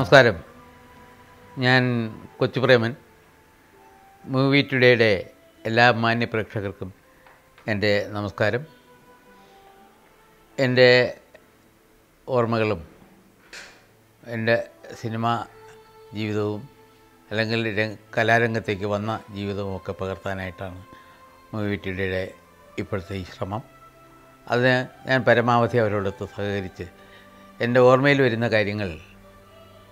നമസ്കാരം. ഞാൻ കൊച്ചുപ്രേമൻ. മൂവി ടുഡേയുടെ എല്ലാ മാന്യ പ്രേക്ഷകർക്കും എന്റെ നമസ്കാരം. എന്റെ ഓർമ്മകളും എന്റെ സിനിമാ ജീവിതവും അല്ലെങ്കിൽ കലാരംഗത്തേക്ക് വന്ന ജീവിതവും ഒക്കെ പകർത്താനായിട്ടാണ് മൂവി ടുഡേയുടെ ഇപ്പോഴത്തെ ഈ ശ്രമം. അതിന് ഞാൻ പരമാവധി അവരോടൊത്ത് സഹകരിച്ച് എന്റെ ഓർമ്മയിൽ വരുന്ന കാര്യങ്ങൾ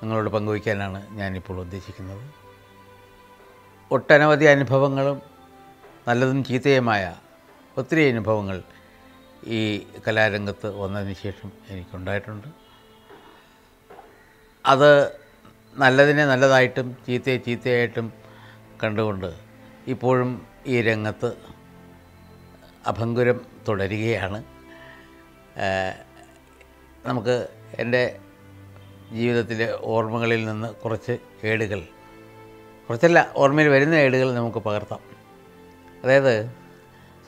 നിങ്ങളോട് പങ്കുവയ്ക്കാനാണ് ഞാനിപ്പോൾ ഉദ്ദേശിക്കുന്നത്. ഒട്ടനവധി അനുഭവങ്ങളും നല്ലതും ചീത്തയുമായ ഒത്തിരി അനുഭവങ്ങൾ ഈ കലാരംഗത്ത് വന്നതിന് ശേഷം എനിക്കുണ്ടായിട്ടുണ്ട്. അത് നല്ലതിനെ നല്ലതായിട്ടും ചീത്തയെ ചീത്തയായിട്ടും കണ്ടുകൊണ്ട് ഇപ്പോഴും ഈ രംഗത്ത് അഭംഗുരം തുടരുകയാണ്. നമുക്ക് എന്റെ ജീവിതത്തിലെ ഓർമ്മകളിൽ നിന്ന് കുറച്ച് ഏടുകൾ. കുറച്ചല്ല ഓർമ്മയിൽ വരുന്ന ഏടുകൾ നമുക്ക് പകർത്താം. അതായത്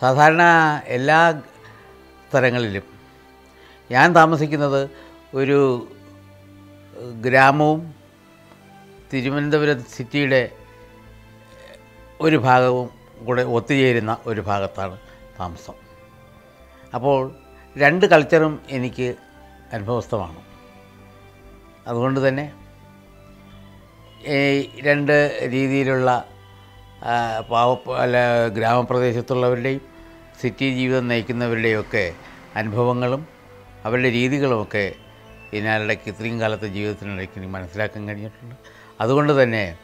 സാധാരണ എല്ലാ സ്ഥലങ്ങളിലും ഞാൻ താമസിക്കുന്നത് ഒരു ഗ്രാമവും തിരുവനന്തപുരം സിറ്റിയുടെ ഒരു ഭാഗവും കൂടെ ഒത്തുചേരുന്ന ഒരു ഭാഗത്താണ് താമസം. അപ്പോൾ രണ്ട് കൾച്ചറും എനിക്ക് അനുഭവസ്ഥമാണ്. അതുകൊണ്ട് തന്നെ ഈ രണ്ട് രീതിയിലുള്ള പാവ അല്ല ഗ്രാമപ്രദേശത്തുള്ളവരുടെയും സിറ്റി ജീവിതം നയിക്കുന്നവരുടെയൊക്കെ അനുഭവങ്ങളും അവരുടെ രീതികളുമൊക്കെ ഇതിനിടയ്ക്ക് ഇത്രയും കാലത്തെ ജീവിതത്തിനിടയ്ക്ക് മനസ്സിലാക്കാൻ കഴിഞ്ഞിട്ടുണ്ട്. അതുകൊണ്ട് തന്നെ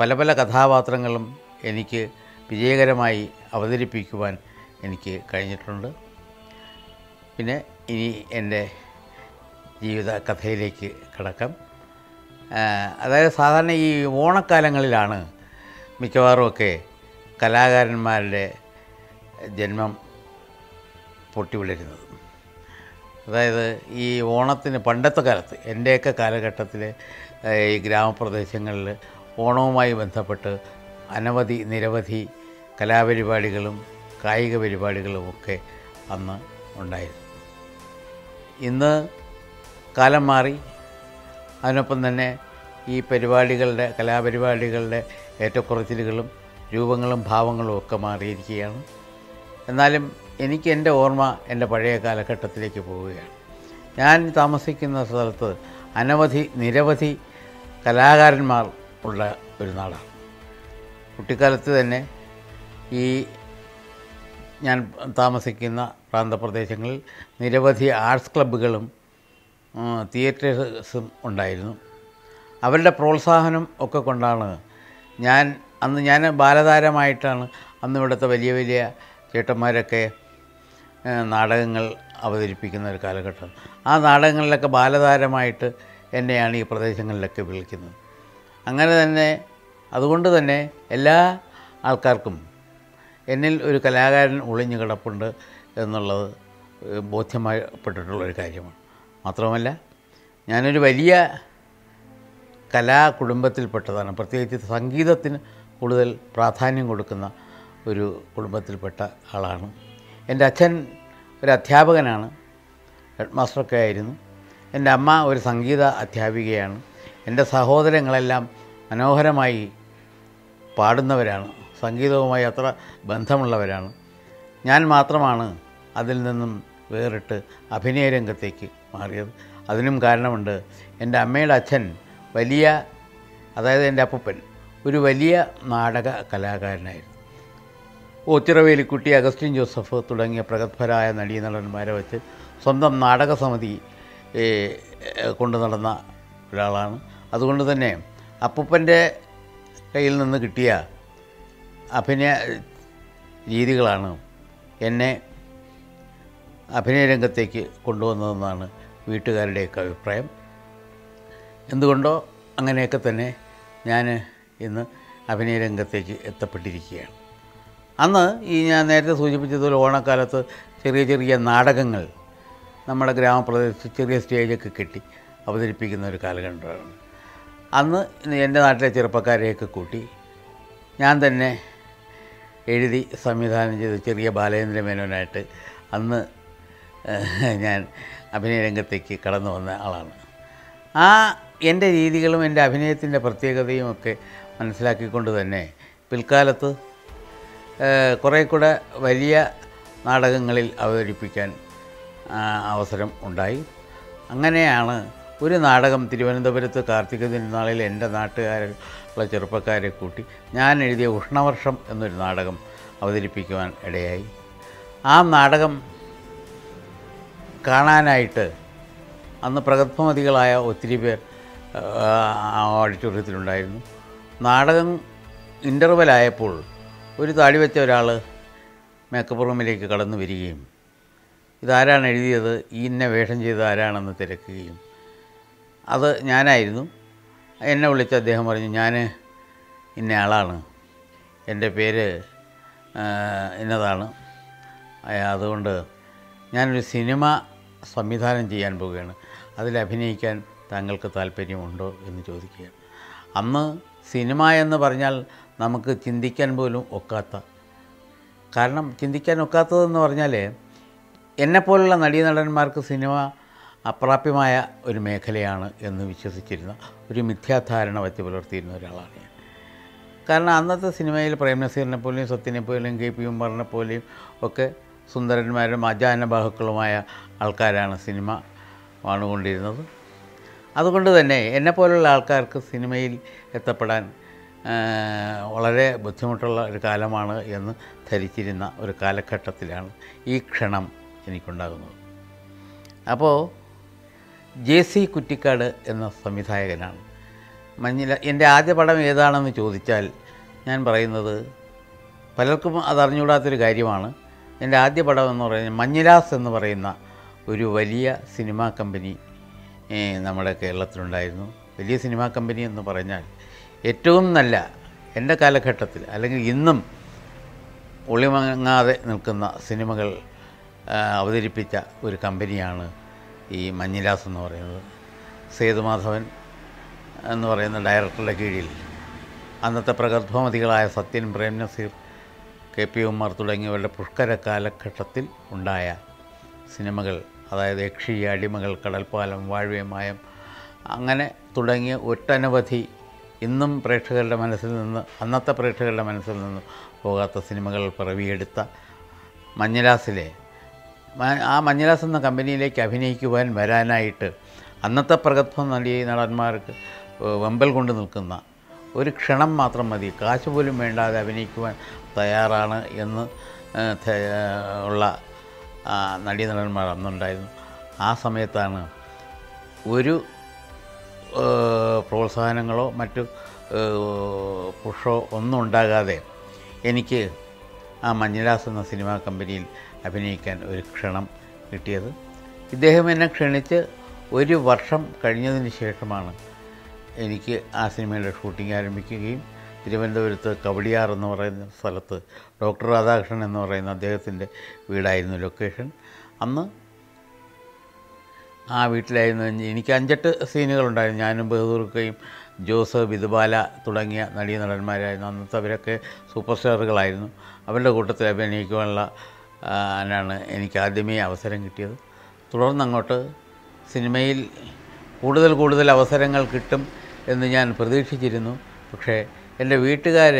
പല പല കഥാപാത്രങ്ങളും എനിക്ക് വിജയകരമായി അവതരിപ്പിക്കുവാൻ എനിക്ക് കഴിഞ്ഞിട്ടുണ്ട്. പിന്നെ ഇനി എന്റെ ജീവിത കഥയിലേക്ക് കിടക്കാം അതായത് സാധാരണ ഈ ഓണക്കാലങ്ങളിലാണ് മിക്കവാറുമൊക്കെ കലാകാരന്മാരുടെ ജന്മം പൊട്ടിവിളരുന്നത്. അതായത് ഈ ഓണത്തിന് പണ്ടത്തെ കാലത്ത് എന്റെയൊക്കെ കാലഘട്ടത്തിൽ ഈ ഗ്രാമപ്രദേശങ്ങളിൽ ഓണവുമായി ബന്ധപ്പെട്ട് അനവധി നിരവധി കലാപരിപാടികളും കായിക പരിപാടികളുമൊക്കെ അന്ന് ഉണ്ടായിരുന്നു. ഇന്ന് കാലം മാറി. അതിനൊപ്പം തന്നെ ഈ പരിപാടികളുടെ കലാപരിപാടികളുടെ ഏറ്റക്കുറച്ചിലുകളും രൂപങ്ങളും ഭാവങ്ങളും ഒക്കെ മാറിയിരിക്കുകയാണ്. എന്നാലും എനിക്ക് എന്റെ ഓർമ്മ എന്റെ പഴയ കാലഘട്ടത്തിലേക്ക് പോവുകയാണ്. ഞാൻ താമസിക്കുന്ന സ്ഥലത്ത് അനവധി നിരവധി കലാകാരന്മാർ ഉള്ള ഒരു നാടാണ്. കുട്ടിക്കാലത്ത് തന്നെ ഈ ഞാൻ താമസിക്കുന്ന പ്രാന്തപ്രദേശങ്ങളിൽ നിരവധി ആർട്സ് ക്ലബ്ബുകളും തിയേറ്റേഴ്സും ഉണ്ടായിരുന്നു. അവരുടെ പ്രോത്സാഹനം ഒക്കെ കൊണ്ടാണ് ഞാൻ അന്ന് ഞാൻ ബാലതാരമായിട്ടാണ് അന്ന് ഇവിടുത്തെ വലിയ വലിയ ചേട്ടന്മാരൊക്കെ നാടകങ്ങൾ അവതരിപ്പിക്കുന്ന ഒരു കാലഘട്ടം. ആ നാടകങ്ങളിലൊക്കെ ബാലതാരമായിട്ട് എന്നെയാണ് ഈ പ്രദേശങ്ങളിലൊക്കെ വിളിക്കുന്നത്. അങ്ങനെ തന്നെ അതുകൊണ്ട് തന്നെ എല്ലാ ആൾക്കാർക്കും എന്നിൽ ഒരു കലാകാരൻ ഒളിഞ്ഞു കിടപ്പുണ്ട് എന്നുള്ളത് ബോധ്യമായപ്പെട്ടിട്ടുള്ളൊരു കാര്യമാണ്. മാത്രമല്ല ഞാനൊരു വലിയ കലാ കുടുംബത്തിൽപ്പെട്ടതാണ് പ്രത്യേകിച്ച് സംഗീതത്തിന് കൂടുതൽ പ്രാധാന്യം കൊടുക്കുന്ന ഒരു കുടുംബത്തിൽപ്പെട്ട ആളാണ്. എന്റെ അച്ഛൻ ഒരു അധ്യാപകനാണ് ഹെഡ് മാസ്റ്ററൊക്കെ ആയിരുന്നു. എന്റെ അമ്മ ഒരു സംഗീത അധ്യാപികയാണ്. എന്റെ സഹോദരങ്ങളെല്ലാം മനോഹരമായി പാടുന്നവരാണ്. സംഗീതവുമായി അത്ര ബന്ധമുള്ളവരാണ്. ഞാൻ മാത്രമാണ് അതിൽ നിന്നും വേറിട്ട് അഭിനയ രംഗത്തേക്ക് മാറിയത്. അതിനും കാരണമുണ്ട്. എന്റെ അമ്മയുടെ അച്ഛൻ വലിയ അതായത് എന്റെ അപ്പൂപ്പൻ ഒരു വലിയ നാടക കലാകാരനായിരുന്നു. ഓത്തിറവേലിക്കുട്ടി അഗസ്റ്റിൻ ജോസഫ് തുടങ്ങിയ പ്രഗത്ഭരായ നടീനടന്മാരെ വെച്ച് സ്വന്തം നാടക സമിതി കൊണ്ടു നടന്ന ഒരാളാണ്. അതുകൊണ്ട് തന്നെ അപ്പൂപ്പന്റെ കയ്യിൽ നിന്ന് കിട്ടിയ അഭിനയ രീതികളാണ് എന്നെ അഭിനയ രംഗത്തേക്ക് കൊണ്ടുവന്നതെന്നാണ് വീട്ടുകാരുടെയൊക്കെ അഭിപ്രായം. എന്തുകൊണ്ടോ അങ്ങനെയൊക്കെ തന്നെ ഞാൻ ഇന്ന് അഭിനയ രംഗത്തേക്ക് എത്തപ്പെട്ടിരിക്കുകയാണ്. അന്ന് ഈ ഞാൻ നേരത്തെ സൂചിപ്പിച്ചതുപോലെ ഓണക്കാലത്ത് ചെറിയ ചെറിയ നാടകങ്ങൾ നമ്മുടെ ഗ്രാമപ്രദേശത്ത് ചെറിയ സ്റ്റേജൊക്കെ കെട്ടി അവതരിപ്പിക്കുന്ന ഒരു കാലഘട്ടമാണ്. അന്ന് എന്റെ നാട്ടിലെ ചെറുപ്പക്കാരെയൊക്കെ കൂട്ടി ഞാൻ തന്നെ എഴുതി സംവിധാനം ചെയ്ത് ചെറിയ ബാലചന്ദ്ര മേനോനായിട്ട് അന്ന് ഞാൻ അഭിനയ രംഗത്തേക്ക് കടന്നു വന്ന ആളാണ്. ആ എന്റെ രീതികളും എന്റെ അഭിനയത്തിന്റെ പ്രത്യേകതയും ഒക്കെ മനസ്സിലാക്കിക്കൊണ്ട് തന്നെ പിൽക്കാലത്ത് കുറേ കൂടെ വലിയ നാടകങ്ങളിൽ അവതരിപ്പിക്കാൻ അവസരം ഉണ്ടായി. അങ്ങനെയാണ് ഒരു നാടകം തിരുവനന്തപുരത്ത് കാർത്തിക തിരുനാളിൽ എന്റെ നാട്ടുകാരുള്ള ചെറുപ്പക്കാരെ കൂട്ടി ഞാൻ എഴുതിയ ഉഷ്ണവർഷം എന്നൊരു നാടകം അവതരിപ്പിക്കുവാൻ ഇടയായി. ആ നാടകം കാണാനായിട്ട് അന്ന് പ്രഗത്ഭമതികളായ ഒത്തിരി പേർ ഓഡിറ്റോറിയത്തിലുണ്ടായിരുന്നു. നാടകം ഇന്റർവെലായപ്പോൾ ഒരു താടി വെച്ച ഒരാൾ മേക്കപ്പ് റൂമിലേക്ക് കടന്നു വരികയും ഇതാരാണ് എഴുതിയത്? ഈ ഇന്ന വേഷം ചെയ്ത് ആരാണെന്ന് തിരക്കുകയും. അത് ഞാനായിരുന്നു. എന്നെ വിളിച്ച് അദ്ദേഹം പറഞ്ഞു ഞാൻ ഇന്ന ആളാണ്. എന്റെ പേര് ഇന്നതാണ്. അതുകൊണ്ട് ഞാനൊരു സിനിമ സംവിധാനം ചെയ്യാൻ പോവുകയാണ്. അതിൽ അഭിനയിക്കാൻ താങ്കൾക്ക് താല്പര്യമുണ്ടോ എന്ന് ചോദിക്കുകയാണ്. അന്ന് സിനിമ എന്ന് പറഞ്ഞാൽ നമുക്ക് ചിന്തിക്കാൻ പോലും ഒക്കാത്ത കാരണം ചിന്തിക്കാൻ ഒക്കാത്തതെന്ന് പറഞ്ഞാൽ എന്നെപ്പോലുള്ള നടീനടന്മാർക്ക് സിനിമ അപ്രാപ്യമായ ഒരു മേഖലയാണ് എന്ന് വിശ്വസിച്ചിരുന്ന ഒരു മിഥ്യാധാരണ വച്ച് പുലർത്തിയിരുന്ന ഒരാളാണ് ഞാൻ. കാരണം അന്നത്തെ സിനിമയിൽ പ്രേംനസീറിനെ പോലെയും സത്യനെ പോലെയും കെ പി ഉമ്മറിനെ പോലെയും ഒക്കെ സുന്ദരന്മാരും അജാനബാഹുക്കളുമായ ആൾക്കാരാണ് സിനിമ വാണുകൊണ്ടിരുന്നത്. അതുകൊണ്ട് തന്നെ എന്നെപ്പോലുള്ള ആൾക്കാർക്ക് സിനിമയിൽ എത്തപ്പെടാൻ വളരെ ബുദ്ധിമുട്ടുള്ള ഒരു കാലമാണ് എന്ന് ധരിച്ചിരുന്ന ഒരു കാലഘട്ടത്തിലാണ് ഈ ക്ഷണം എനിക്കുണ്ടാകുന്നത്. അപ്പോൾ ജെ സി കുറ്റിക്കാട് എന്ന സംവിധായകനാണ്. മഞ്ഞില എന്റെ ആദ്യ പടം ഏതാണെന്ന് ചോദിച്ചാൽ ഞാൻ പറയുന്നത് പലർക്കും അതറിഞ്ഞുകൂടാത്തൊരു കാര്യമാണ്. എന്റെ ആദ്യ പടം എന്ന് പറയുന്നത് മഞ്ഞിലാസ് എന്ന് പറയുന്ന ഒരു വലിയ സിനിമാ കമ്പനി നമ്മുടെ കേരളത്തിലുണ്ടായിരുന്നു. വലിയ സിനിമാ കമ്പനി എന്ന് പറഞ്ഞാൽ ഏറ്റവും നല്ല എന്റെ കാലഘട്ടത്തിൽ അല്ലെങ്കിൽ ഇന്നും ഒളിമങ്ങാതെ നിൽക്കുന്ന സിനിമകൾ അവതരിപ്പിച്ച ഒരു കമ്പനിയാണ് ഈ മഞ്ഞിലാസ് എന്ന് പറയുന്നത്. സേതുമാധവൻ എന്ന് പറയുന്ന ഡയറക്ടറുടെ കീഴിൽ അന്നത്തെ പ്രഗത്ഭമതികളായ സത്യൻ പ്രേം നസീർ കെ പി ഉമ്മർ തുടങ്ങിയവരുടെ പുഷ്കര കാലഘട്ടത്തിൽ ഉണ്ടായ സിനിമകൾ അതായത് യക്ഷി അടിമകൾ കടൽപ്പാലം വാഴവ്യമായം അങ്ങനെ തുടങ്ങിയ ഒട്ടനവധി ഇന്നും പ്രേക്ഷകരുടെ മനസ്സിൽ നിന്ന് അന്നത്തെ പ്രേക്ഷകരുടെ മനസ്സിൽ നിന്ന് പോകാത്ത സിനിമകൾ പിറവിയെടുത്ത മഞ്ഞരാസിലെ ആ മഞ്ഞരാസ് എന്ന കമ്പനിയിലേക്ക് അഭിനയിക്കുവാൻ വരാനായിട്ട് അന്നത്തെ പ്രഗത്ഭ നടി നടന്മാർക്ക് വെമ്പൽ കൊണ്ട് നിൽക്കുന്ന ഒരു ക്ഷണം മാത്രം മതി. കാശ് പോലും വേണ്ടാതെ അഭിനയിക്കുവാൻ തയ്യാറാണ് എന്ന് ഉള്ള നടീനടന്മാർ അന്നുണ്ടായിരുന്നു. ആ സമയത്താണ് ഒരു പ്രോത്സാഹനങ്ങളോ മറ്റു പുഷോ ഒന്നും ഉണ്ടാകാതെ എനിക്ക് ആ മഞ്ഞരാസ് എന്ന സിനിമാ കമ്പനിയിൽ അഭിനയിക്കാൻ ഒരു ക്ഷണം കിട്ടിയത്. ഇദ്ദേഹം എന്നെ ക്ഷണിച്ച് ഒരു വർഷം കഴിഞ്ഞതിന് ശേഷമാണ് എനിക്ക് ആ സിനിമയുടെ ഷൂട്ടിംഗ് ആരംഭിക്കുകയും തിരുവനന്തപുരത്ത് കവടിയാർ എന്ന് പറയുന്ന സ്ഥലത്ത് ഡോക്ടർ രാധാകൃഷ്ണൻ എന്ന് പറയുന്ന അദ്ദേഹത്തിന്റെ വീടായിരുന്നു ലൊക്കേഷൻ. അന്ന് ആ വീട്ടിലായിരുന്നു എനിക്ക് അഞ്ചെട്ട് സീനുകളുണ്ടായിരുന്നു. ഞാനും ബഹദൂർക്കയും ജോസ് വിധുബാല തുടങ്ങിയ നടീനടന്മാരായിരുന്നു അന്നത്തെ അവരൊക്കെ സൂപ്പർ സ്റ്റാറുകളായിരുന്നു അവരുടെ കൂട്ടത്തിൽ അഭിനയിക്കാനുള്ള ആണ് എനിക്ക് ആദ്യമേ അവസരം കിട്ടിയത്. തുടർന്നങ്ങോട്ട് സിനിമയിൽ കൂടുതൽ കൂടുതൽ അവസരങ്ങൾ കിട്ടും എന്ന് ഞാൻ പ്രതീക്ഷിച്ചിരുന്നു. പക്ഷേ എന്റെ വീട്ടുകാർ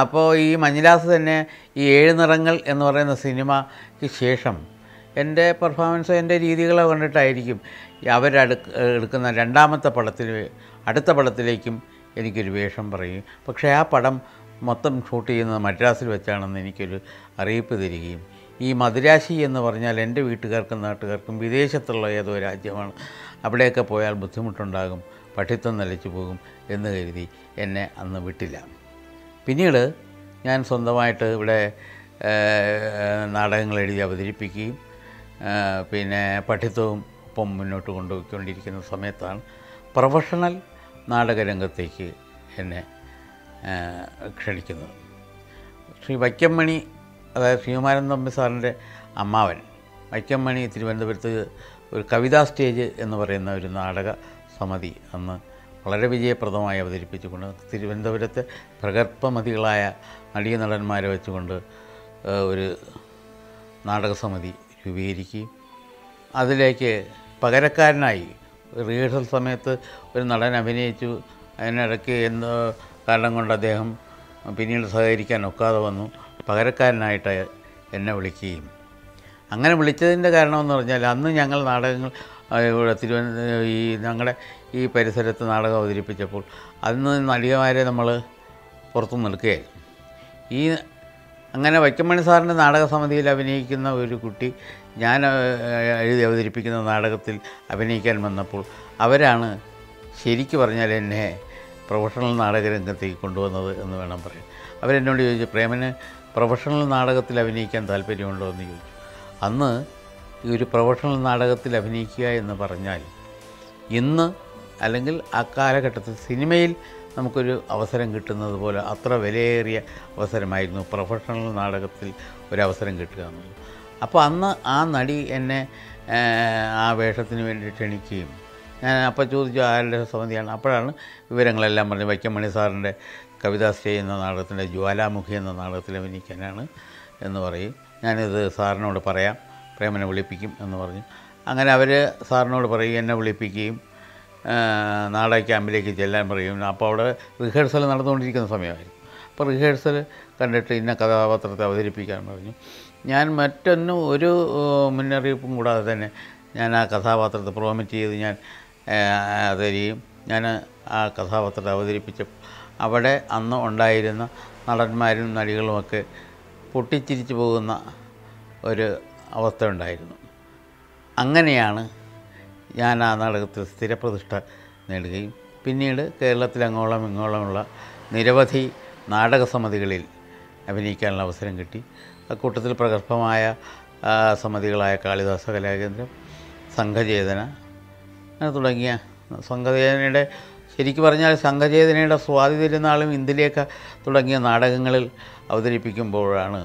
അപ്പോൾ ഈ മഞ്ഞിലാസ് തന്നെ ഈ ഏഴ് നിറങ്ങൾ എന്ന് പറയുന്ന സിനിമയ്ക്ക് ശേഷം എന്റെ പെർഫോമൻസ് എന്റെ രീതികളെ കണ്ടിട്ടായിരിക്കും അവരടുക്ക് എടുക്കുന്ന രണ്ടാമത്തെ പടത്തിൽ അടുത്ത പടത്തിലേക്കും എനിക്കൊരു വേഷം പറയും. പക്ഷേ ആ പടം മൊത്തം ഷൂട്ട് ചെയ്യുന്നത് മദ്രാസിൽ വെച്ചാണെന്ന് എനിക്കൊരു അറിയിപ്പ് തരികയും ഈ മദുരാശി എന്ന് പറഞ്ഞാൽ എന്റെ വീട്ടുകാർക്കും നാട്ടുകാർക്കും വിദേശത്തുള്ള ഏതോ രാജ്യമാണ്. അവിടെയൊക്കെ പോയാൽ ബുദ്ധിമുട്ടുണ്ടാകും. പഠിത്തം നിലച്ചു പോകും എന്ന് കരുതി എന്നെ അന്ന് വിട്ടില്ല. പിന്നീട് ഞാൻ സ്വന്തമായിട്ട് ഇവിടെ നാടകങ്ങൾ എഴുതി അവതരിപ്പിക്കുകയും പിന്നെ പഠിത്തവും ഒപ്പം മുന്നോട്ട് കൊണ്ടുപോയിക്കൊണ്ടിരിക്കുന്ന സമയത്താണ് പ്രൊഫഷണൽ നാടകരംഗത്തേക്ക് എന്നെ ക്ഷണിക്കുന്നത്. ശ്രീ വൈക്കമ്മണി അതായത് ശ്രീകുമാരൻ തമ്പി സാറിന്റെ അമ്മാവൻ വൈക്കമ്മണി തിരുവനന്തപുരത്ത് ഒരു കവിതാ സ്റ്റേജ് എന്ന് പറയുന്ന ഒരു നാടക സമിതി അന്ന് വളരെ വിജയപ്രദമായി അവതരിപ്പിച്ചുകൊണ്ട് തിരുവനന്തപുരത്തെ പ്രഗത്ഭമതികളായ നടീനടന്മാരെ വെച്ചുകൊണ്ട് ഒരു നാടക സമിതി രൂപീകരിക്കുകയും അതിലേക്ക് പകരക്കാരനായി റിഹേഴ്സൽ സമയത്ത് ഒരു നടൻ അഭിനയിച്ചു. അതിനിടയ്ക്ക് എന്തോ കാരണം കൊണ്ട് അദ്ദേഹം പിന്നീട് സഹകരിക്കാൻ ഒക്കാതെ വന്നു. പകരക്കാരനായിട്ട് എന്നെ വിളിക്കുകയും അങ്ങനെ വിളിച്ചതിന്റെ കാരണമെന്ന് പറഞ്ഞാൽ അന്ന് ഞങ്ങൾ നാടകങ്ങൾ ഇവിടെ തിരുവനന്തപുരം ഈ ഞങ്ങളുടെ ഈ പരിസരത്ത് നാടകം അവതരിപ്പിച്ചപ്പോൾ അന്ന് നടികമാരെ നമ്മൾ പുറത്തു നിൽക്കുകയായിരുന്നു. ഈ അങ്ങനെ വൈക്കമണി സാറിന്റെ നാടക സമിതിയിൽ അഭിനയിക്കുന്ന ഒരു കുട്ടി ഞാൻ എഴുതി അവതരിപ്പിക്കുന്ന നാടകത്തിൽ അഭിനയിക്കാൻ വന്നപ്പോൾ അവരാണ് ശരിക്കു പറഞ്ഞാൽ എന്നെ പ്രൊഫഷണൽ നാടകരംഗത്തേക്ക് കൊണ്ടുവന്നത് എന്ന് വേണം പറയാൻ. അവരെന്നോട് ചോദിച്ചു പ്രേമന് പ്രൊഫഷണൽ നാടകത്തിൽ അഭിനയിക്കാൻ താല്പര്യമുണ്ടോ? എന്ന് ചോദിച്ചു. അന്ന് ഒരു പ്രൊഫഷണൽ നാടകത്തിൽ അഭിനയിക്കുക എന്ന് പറഞ്ഞാൽ ഇന്ന് അല്ലെങ്കിൽ ആ കാലഘട്ടത്തിൽ സിനിമയിൽ നമുക്കൊരു അവസരം കിട്ടുന്നത് പോലെ അത്ര വിലയേറിയ അവസരമായിരുന്നു പ്രൊഫഷണൽ നാടകത്തിൽ ഒരു അവസരം കിട്ടുക എന്നുള്ളത്. അപ്പോൾ അന്ന് ആ നടി എന്നെ ആ, ആ വേഷത്തിന് വേണ്ടി ക്ഷണിക്കുകയും ഞാൻ അപ്പോൾ ചോദിച്ചു ആരുടെ സമിതിയാണ് അപ്പോഴാണ് വിവരങ്ങളെല്ലാം പറഞ്ഞ് വൈക്കമണി സാറിന്റെ കവിതാശ്രീ എന്ന നാടകത്തിന്റെ ജ്വാലാമുഖി എന്ന നാടകത്തിൽ അഭിനയിക്കാനാണ് എന്ന് പറയും. ഞാനിത് സാറിനോട് പറയാം. പ്രേമനെ വിളിപ്പിക്കും എന്ന് പറഞ്ഞു. അങ്ങനെ അവർ സാറിനോട് പറയും എന്നെ വിളിപ്പിക്കുകയും നാടക ക്യാമ്പിലേക്ക് ചെല്ലാൻ പറയും. അപ്പോൾ അവിടെ റിഹേഴ്സൽ നടന്നുകൊണ്ടിരിക്കുന്ന സമയമായിരുന്നു. അപ്പോൾ റിഹേഴ്സൽ കണ്ടിട്ട് ഇന്ന കഥാപാത്രത്തെ അവതരിപ്പിക്കാൻ പറഞ്ഞു. ഞാൻ മറ്റൊന്നും ഒരു മുന്നറിയിപ്പും കൂടാതെ തന്നെ ഞാൻ ആ കഥാപാത്രത്തെ പ്രോമിറ്റ് ചെയ്ത് ഞാൻ അവതരിയും ഞാൻ ആ കഥാപാത്രത്തെ അവതരിപ്പിച്ച അവിടെ അന്ന് ഉണ്ടായിരുന്ന നടന്മാരും നടികളുമൊക്കെ പൊട്ടിച്ചിരിച്ചു പോകുന്ന ഒരു അവസ്ഥ ഉണ്ടായിരുന്നു. അങ്ങനെയാണ് ഞാൻ ആ നാടകത്തിൽ സ്ഥിരപ്രതിഷ്ഠ നേടുകയും പിന്നീട് കേരളത്തിൽ അങ്ങോളം ഇങ്ങോളമുള്ള നിരവധി നാടക സമിതികളിൽ അഭിനയിക്കാനുള്ള അവസരം കിട്ടി. അക്കൂട്ടത്തിൽ പ്രഗത്ഭമായ സമിതികളായ കാളിദാസ കലാകേന്ദ്രം സംഘചേതന അങ്ങനെ തുടങ്ങിയ സംഘചേതനയുടെ ശരിക്കും പറഞ്ഞാൽ സംഘചേതനയുടെ സ്വാതി തിരുനാളും ഇന്ദിലേക്ക തുടങ്ങിയ നാടകങ്ങളിൽ അവതരിപ്പിക്കുമ്പോഴാണ്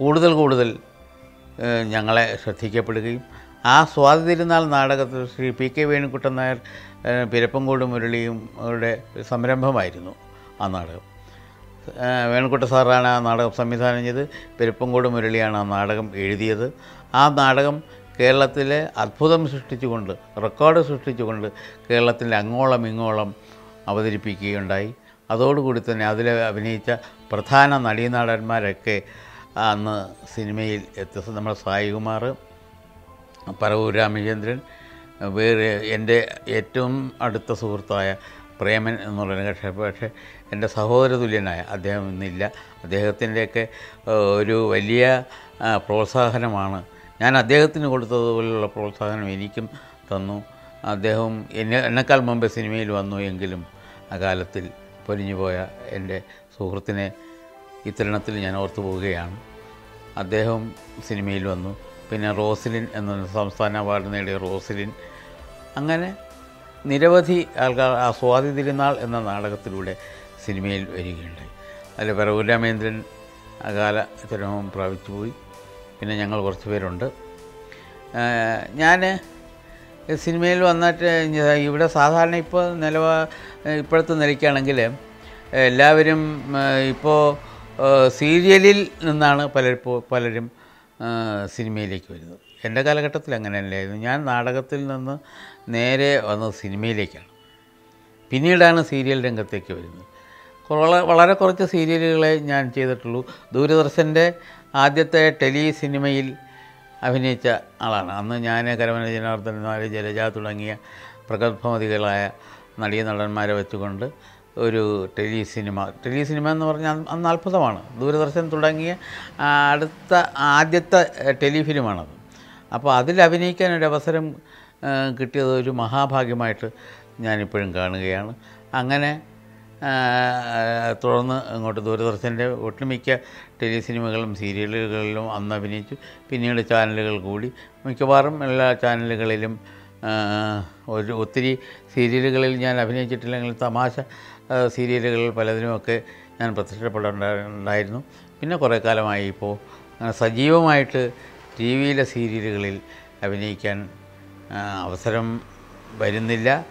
കൂടുതൽ കൂടുതൽ ഞങ്ങളെ ശ്രദ്ധിക്കപ്പെടുകയും ആ സ്വാതി തിരുനാൾ നാടകത്തിൽ ശ്രീ പി കെ വേണുക്കുട്ടൻ നായർ പിരപ്പങ്കോട് മുരളിയും അവരുടെ സംരംഭമായിരുന്നു ആ നാടകം. വേണുക്കുട്ട സാറാണ് ആ നാടകം സംവിധാനം ചെയ്ത് പെരുപ്പങ്കോട് മുരളിയാണ് ആ നാടകം എഴുതിയത്. ആ നാടകം കേരളത്തിലെ അത്ഭുതം സൃഷ്ടിച്ചുകൊണ്ട് റെക്കോർഡ് സൃഷ്ടിച്ചുകൊണ്ട് കേരളത്തിന്റെ അങ്ങോളം ഇങ്ങോളം അവതരിപ്പിക്കുകയുണ്ടായി. അതോടുകൂടി തന്നെ അതിൽ അഭിനയിച്ച പ്രധാന നടീനടന്മാരൊക്കെ അന്ന് സിനിമയിൽ എത്തി നമ്മുടെ സായികുമാർ പറവൂർ രാമചന്ദ്രൻ വേറെ എന്റെ ഏറ്റവും അടുത്ത സുഹൃത്തായ പ്രേമൻ എന്നുള്ള പക്ഷേ പക്ഷേ എന്റെ സഹോദര തുല്യനായ അദ്ദേഹം ഇന്നില്ല. അദ്ദേഹത്തിന്റെയൊക്കെ ഒരു വലിയ പ്രോത്സാഹനമാണ്. ഞാൻ അദ്ദേഹത്തിന് കൊടുത്തതുപോലുള്ള പ്രോത്സാഹനം എനിക്കും തന്നു. അദ്ദേഹം എന്നെ എന്നെക്കാൾ മുമ്പേ സിനിമയിൽ വന്നു എങ്കിലും അകാലത്തിൽ പൊലിഞ്ഞുപോയ എന്റെ സുഹൃത്തിനെ ഇത്തരണത്തിൽ ഞാൻ ഓർത്തു പോവുകയാണ്. അദ്ദേഹം സിനിമയിൽ വന്നു. പിന്നെ റോസിലിൻ എന്ന സംസ്ഥാന അവാർഡ് നേടിയ റോസിലിൻ. അങ്ങനെ നിരവധി ആൾക്കാർ സ്വാതി തിരുനാൾ എന്ന നാടകത്തിലൂടെ സിനിമയിൽ വരികയുണ്ടായി. അതിൽ പറവൂർ രാമേന്ദ്രൻ അകാല ചരമം പ്രാപിച്ചു പോയി. പിന്നെ ഞങ്ങൾ കുറച്ച് പേരുണ്ട്. ഞാൻ സിനിമയിൽ വന്നിട്ട് ഇവിടെ സാധാരണ ഇപ്പോൾ നിലവാ ഇപ്പോഴത്തെ നിലയ്ക്കാണെങ്കിൽ എല്ലാവരും ഇപ്പോൾ സീരിയലിൽ നിന്നാണ് പലരിപ്പോൾ പലരും സിനിമയിലേക്ക് വരുന്നത്. എന്റെ കാലഘട്ടത്തിൽ അങ്ങനെയല്ലായിരുന്നു. ഞാൻ നാടകത്തിൽ നിന്ന് നേരെ വന്നത് സിനിമയിലേക്കാണ്. പിന്നീടാണ് സീരിയൽ രംഗത്തേക്ക് വരുന്നത്. വളരെ കുറച്ച് സീരിയലുകളെ ഞാൻ ചെയ്തിട്ടുള്ളൂ. ദൂരദർശന്റെ ആദ്യത്തെ ടെലി സിനിമയിൽ അഭിനയിച്ച ആളാണ്. അന്ന് ഞാൻ കരമന ജനാർദ്ദനന്മാർ ജലജ തുടങ്ങിയ പ്രഗത്ഭമതികളായ നടീ നടന്മാരെ വെച്ചുകൊണ്ട് ഒരു ടെലി സിനിമ ടെലി സിനിമ എന്ന് പറഞ്ഞാൽ അന്ന് അത്ഭുതമാണ്. ദൂരദർശൻ തുടങ്ങിയ അടുത്ത ആദ്യത്തെ ടെലിഫിലിമാണത്. അപ്പോൾ അതിൽ അഭിനയിക്കാൻ ഒരു അവസരം കിട്ടിയത് ഒരു മഹാഭാഗ്യമായിട്ട് ഞാനിപ്പോഴും കാണുകയാണ്. അങ്ങനെ തുടർന്ന് ഇങ്ങോട്ട് ദൂരദർശന്റെ ഒട്ടുമിക്ക ടെലി സിനിമകളും സീരിയലുകളിലും അന്ന് അഭിനയിച്ചു. പിന്നീട് ചാനലുകൾ കൂടി. മിക്കവാറും എല്ലാ ചാനലുകളിലും ഒരു ഒത്തിരി സീരിയലുകളിൽ ഞാൻ അഭിനയിച്ചിട്ടില്ലെങ്കിൽ തമാശ ആ, സീരിയലുകളിൽ പലതിനുമൊക്കെ ഞാൻ പ്രത്യക്ഷപ്പെടാറുണ്ടായിരുന്നു പിന്നെ കുറേ കാലമായി ഇപ്പോൾ സജീവമായിട്ട് ടി വിയിലെ സീരിയലുകളിൽ അഭിനയിക്കാൻ അവസരം വരുന്നില്ല.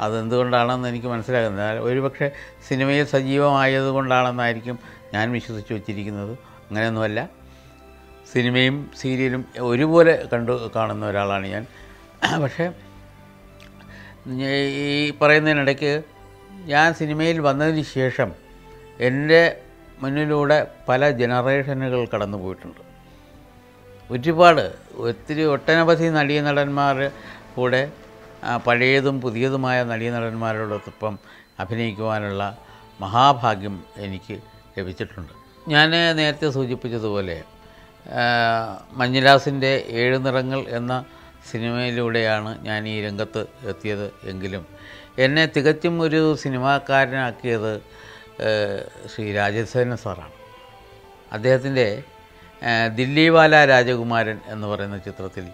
അതെന്തുകൊണ്ടാണെന്ന് എനിക്ക് മനസ്സിലാകുന്നത് ഒരുപക്ഷെ സിനിമയിൽ സജീവമായതുകൊണ്ടാണെന്നായിരിക്കും ഞാൻ വിശ്വസിച്ച് വച്ചിരിക്കുന്നത്. അങ്ങനെയൊന്നുമല്ല. സിനിമയും സീരിയലും ഒരുപോലെ കണ്ടു കാണുന്ന ഒരാളാണ് ഞാൻ. പക്ഷേ ഈ പറയുന്നതിനിടയ്ക്ക് ഞാൻ സിനിമയിൽ വന്നതിന് ശേഷം എന്റെ മുന്നിലൂടെ പല ജനറേഷനുകൾ കടന്നു പോയിട്ടുണ്ട്. ഒരുപാട് ഒത്തിരി ഒട്ടനവധി നടീ നടന്മാർ കൂടെ പഴയതും പുതിയതുമായ നടീ നടന്മാരോടൊപ്പം അഭിനയിക്കുവാനുള്ള മഹാഭാഗ്യം എനിക്ക് ലഭിച്ചിട്ടുണ്ട്. ഞാൻ നേരത്തെ സൂചിപ്പിച്ചതുപോലെ മഞ്ഞുലാസിന്റെ ഏഴ് നിറങ്ങൾ എന്ന സിനിമയിലൂടെയാണ് ഞാൻ ഈ രംഗത്ത് എത്തിയത് എങ്കിലും എന്നെ തികച്ചും ഒരു സിനിമാക്കാരനാക്കിയത് ശ്രീ രാജസേന സാറാണ്. അദ്ദേഹത്തിന്റെ ദില്ലിവാല രാജകുമാരൻ എന്ന് പറയുന്ന ചിത്രത്തിൽ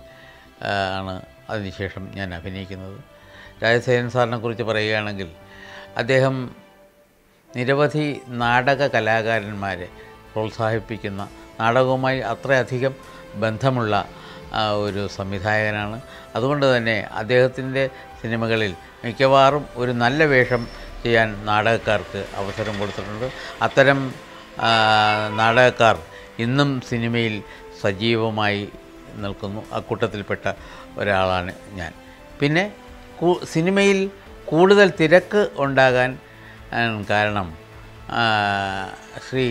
ആണ് അതിനുശേഷം ഞാൻ അഭിനയിക്കുന്നത്. രാജസേനൻ സാറിനെ കുറിച്ച് പറയുകയാണെങ്കിൽ അദ്ദേഹം നിരവധി നാടക കലാകാരന്മാരെ പ്രോത്സാഹിപ്പിക്കുന്ന നാടകവുമായി അത്രയധികം ബന്ധമുള്ള ഒരു സംവിധായകനാണ്. അതുകൊണ്ട് തന്നെ അദ്ദേഹത്തിന്റെ സിനിമകളിൽ മിക്കവാറും ഒരു നല്ല വേഷം ചെയ്യാൻ നാടകക്കാർക്ക് അവസരം കൊടുത്തിട്ടുണ്ട്. അത്തരം നാടകക്കാർ ഇന്നും സിനിമയിൽ സജീവമായി നിൽക്കുന്നു. അക്കൂട്ടത്തിൽപ്പെട്ട ഒരാളാണ് ഞാൻ. പിന്നെ സിനിമയിൽ കൂടുതൽ തിരക്ക് ഉണ്ടാകാൻ കാരണം ശ്രീ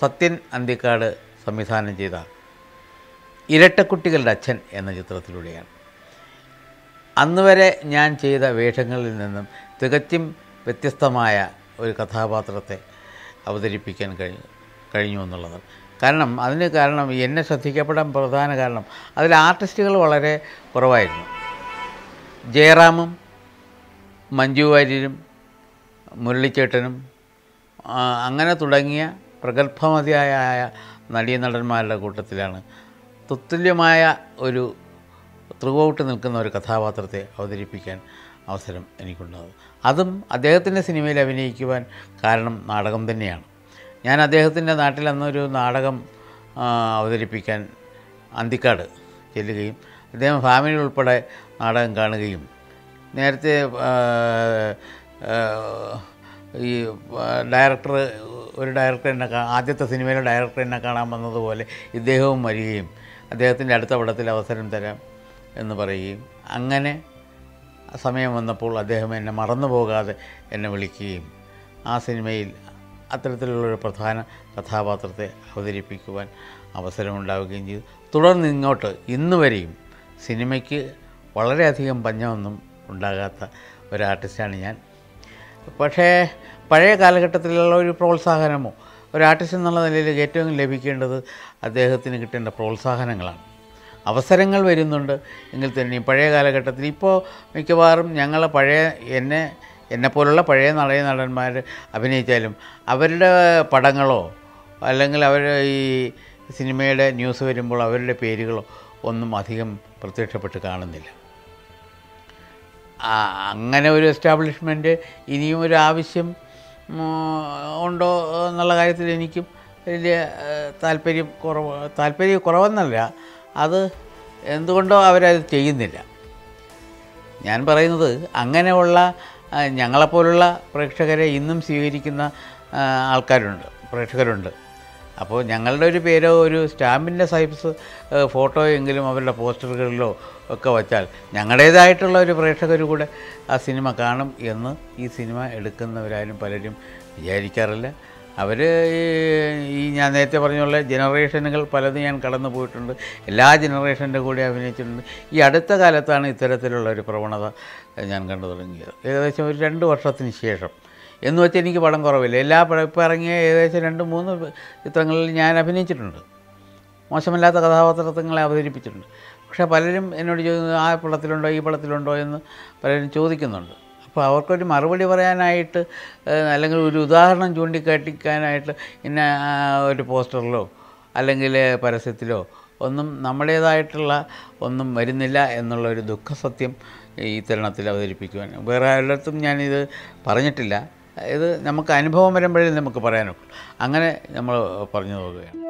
സത്യൻ അന്തിക്കാട് സംവിധാനം ചെയ്ത ഇരട്ടക്കുട്ടികളുടെ അച്ഛൻ എന്ന ചിത്രത്തിലൂടെയാണ്. അന്ന് വരെ ഞാൻ ചെയ്ത വേഷങ്ങളിൽ നിന്നും തികച്ചും വ്യത്യസ്തമായ ഒരു കഥാപാത്രത്തെ അവതരിപ്പിക്കാൻ കഴി കഴിഞ്ഞു എന്നുള്ളത്. കാരണം അതിന് കാരണം എന്നെ ശ്രദ്ധിക്കപ്പെടാൻ പ്രധാന കാരണം അതിൽ ആർട്ടിസ്റ്റുകൾ വളരെ കുറവായിരുന്നു. ജയറാമും മഞ്ജു വാര്യരും മുരളിച്ചേട്ടനും അങ്ങനെ തുടങ്ങിയ പ്രഗത്ഭമതിയായ നടീനടന്മാരുടെ കൂട്ടത്തിലാണ് തുല്യമായ ഒരു ത്രൂഔട്ട് നിൽക്കുന്ന ഒരു കഥാപാത്രത്തെ അവതരിപ്പിക്കാൻ അവസരം എനിക്കുണ്ടാകും. അതും അദ്ദേഹത്തിന്റെ സിനിമയിൽ അഭിനയിക്കുവാൻ കാരണം നാടകം തന്നെയാണ്. ഞാൻ അദ്ദേഹത്തിന്റെ നാട്ടിൽ അന്നൊരു നാടകം അവതരിപ്പിക്കാൻ അന്തിക്കാട് ചെല്ലുകയും അദ്ദേഹം ഫാമിലി ഉൾപ്പെടെ നാടകം കാണുകയും നേരത്തെ ഈ ഡയറക്ടർ ഒരു ഡയറക്ടർ എന്നെ ആദ്യത്തെ സിനിമയിലെ ഡയറക്ടർ എന്നെ കാണാൻ വന്നതുപോലെ ഇദ്ദേഹവും വരികയും അദ്ദേഹത്തിന്റെ അടുത്ത പടത്തിൽ അവസരം തരാം എന്ന് പറയുകയും അങ്ങനെ സമയം വന്നപ്പോൾ അദ്ദേഹം എന്നെ മറന്നു പോകാതെ എന്നെ വിളിക്കുകയും ആ സിനിമയിൽ അത്തരത്തിലുള്ളൊരു പ്രധാന കഥാപാത്രത്തെ അവതരിപ്പിക്കുവാൻ അവസരമുണ്ടാവുകയും ചെയ്തു. തുടർന്ന് ഇങ്ങോട്ട് ഇന്ന് വരെയും സിനിമയ്ക്ക് വളരെയധികം പഞ്ഞമൊന്നും ഉണ്ടാകാത്ത ഒരു ആർട്ടിസ്റ്റാണ് ഞാൻ. പക്ഷേ പഴയ കാലഘട്ടത്തിലുള്ള ഒരു പ്രോത്സാഹനമോ ഒരു ആർട്ടിസ്റ്റ് എന്നുള്ള നിലയിൽ ഏറ്റവും ലഭിക്കേണ്ടത് അദ്ദേഹത്തിന് കിട്ടേണ്ട പ്രോത്സാഹനങ്ങളാണ്. അവസരങ്ങൾ വരുന്നുണ്ട്. എങ്കിൽ തന്നെ പഴയ കാലഘട്ടത്തിൽ ഇപ്പോൾ മിക്കവാറും ഞങ്ങൾ പഴയ എന്നെ എന്നെപ്പോലുള്ള പഴയ നടയ നടന്മാർ അഭിനയിച്ചാലും അവരുടെ പടങ്ങളോ അല്ലെങ്കിൽ അവർ ഈ സിനിമയുടെ ന്യൂസ് വരുമ്പോൾ അവരുടെ പേരുകളോ ഒന്നും അധികം പ്രത്യക്ഷപ്പെട്ട് കാണുന്നില്ല. അങ്ങനെ ഒരു എസ്റ്റാബ്ലിഷ്മെന്റ് ഇനിയും ഒരു ആവശ്യം ഉണ്ടോ എന്നുള്ള കാര്യത്തിൽ എനിക്കും വലിയ താല്പര്യം കുറവ് താല്പര്യം കുറവെന്നല്ല. അത് എന്തുകൊണ്ടോ അവരത് ചെയ്യുന്നില്ല. ഞാൻ പറയുന്നത് അങ്ങനെയുള്ള ഞങ്ങളെപ്പോലുള്ള പ്രേക്ഷകരെ ഇന്നും സ്വീകരിക്കുന്ന ആൾക്കാരുണ്ട് പ്രേക്ഷകരുണ്ട്. അപ്പോൾ ഞങ്ങളുടെ ഒരു പേരോ ഒരു സ്റ്റാമ്പിന്റെ സൈസ് ഫോട്ടോ എങ്കിലും അവരുടെ പോസ്റ്ററുകളിലോ ഒക്കെ വച്ചാൽ ഞങ്ങളുടേതായിട്ടുള്ള ഒരു പ്രേക്ഷകർ കൂടെ ആ സിനിമ കാണും എന്ന് ഈ സിനിമ എടുക്കുന്നവരാരും പലരും വിചാരിക്കാറില്ല. അവർ ഈ ഞാൻ നേരത്തെ പറഞ്ഞ പോലെ ജനറേഷനുകൾ പലതും ഞാൻ കടന്നു പോയിട്ടുണ്ട്. എല്ലാ ജനറേഷന്റെ കൂടെ അഭിനയിച്ചിട്ടുണ്ട്. ഈ അടുത്ത കാലത്താണ് ഇത്തരത്തിലുള്ള ഒരു പ്രവണത ഞാൻ കണ്ടു തുടങ്ങിയത്. ഏകദേശം ഒരു രണ്ട് വർഷത്തിന് ശേഷം എന്ന് വെച്ചാൽ എനിക്ക് പടം കുറവില്ല. എല്ലാ ഇപ്പോൾ ഇറങ്ങിയ ഏകദേശം രണ്ട് മൂന്ന് ചിത്രങ്ങളിൽ ഞാൻ അഭിനയിച്ചിട്ടുണ്ട്. മോശമല്ലാത്ത കഥാപാത്രങ്ങളെ അവതരിപ്പിച്ചിട്ടുണ്ട്. പക്ഷേ പലരും എന്നോട് ചോദിക്കുന്നത് ആ പടത്തിലുണ്ടോ ഈ പടത്തിലുണ്ടോ? എന്ന് പലരും ചോദിക്കുന്നുണ്ട്. അപ്പോൾ അവർക്കൊരു മറുപടി പറയാനായിട്ട് അല്ലെങ്കിൽ ഒരു ഉദാഹരണം ചൂണ്ടിക്കാട്ടിക്കാനായിട്ട് ഇന്ന ഒരു പോസ്റ്ററിലോ അല്ലെങ്കിൽ പരസ്യത്തിലോ ഒന്നും നമ്മുടേതായിട്ടുള്ള ഒന്നും വരുന്നില്ല എന്നുള്ള ഒരു ദുഃഖസത്യം ഈ തരുണത്തിൽ അവതരിപ്പിക്കുവാൻ. വേറെ എല്ലായിടത്തും ഞാനിത് പറഞ്ഞിട്ടില്ല. ഇത് നമുക്ക് അനുഭവം വരുമ്പോഴേ നമുക്ക് പറയാനൊക്കെ. അങ്ങനെ നമ്മൾ പറഞ്ഞു പോവുകയാണ്.